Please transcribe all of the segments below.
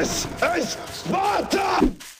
Yes! Sparta!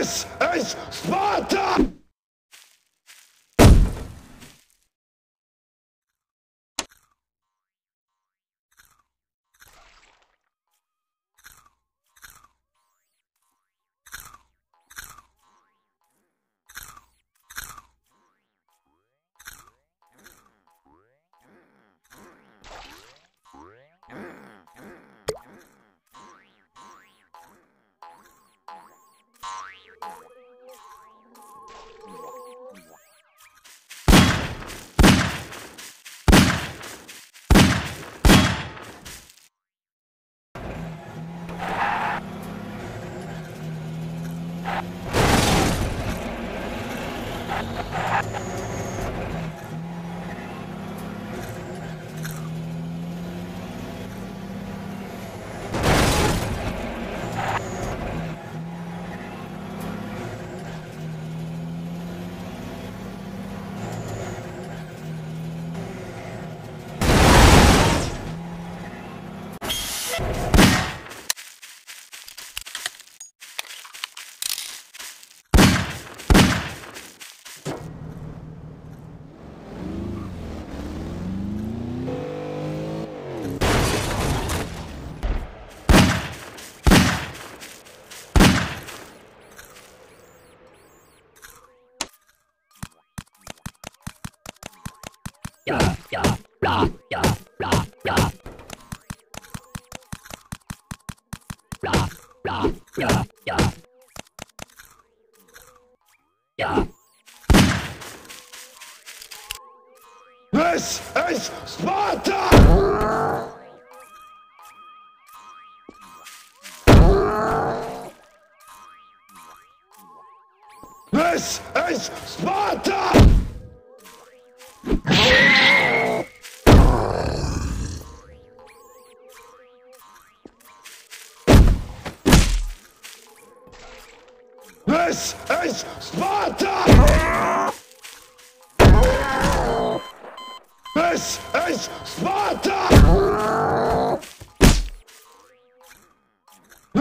Es ist Sparta! This is Sparta!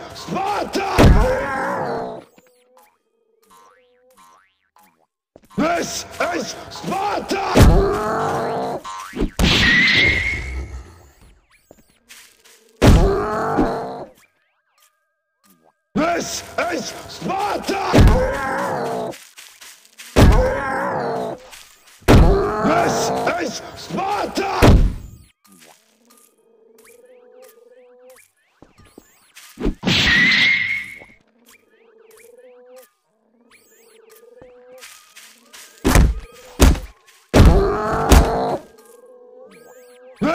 auf Sparta! Es ist Sparta! Es ist Sparta! Es ist Sparta!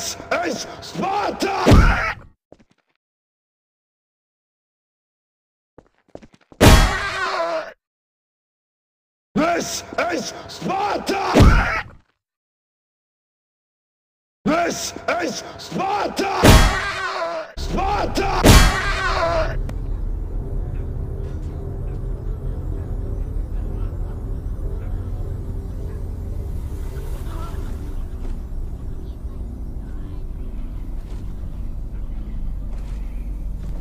This is Sparta! This is Sparta! This is Sparta! Sparta!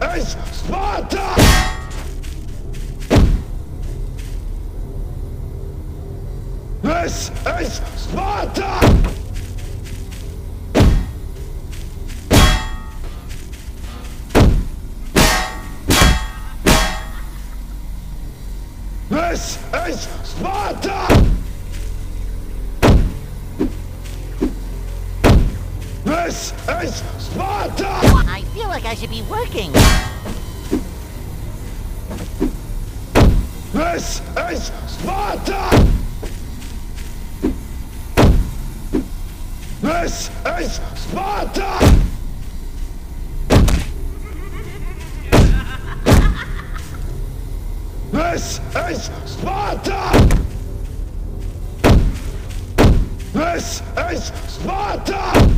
Ich Sparta! Es ist Sparta! Es ist Sparta! This is Sparta! I feel like I should be working. This is Sparta! This is Sparta! This is Sparta! This is Sparta!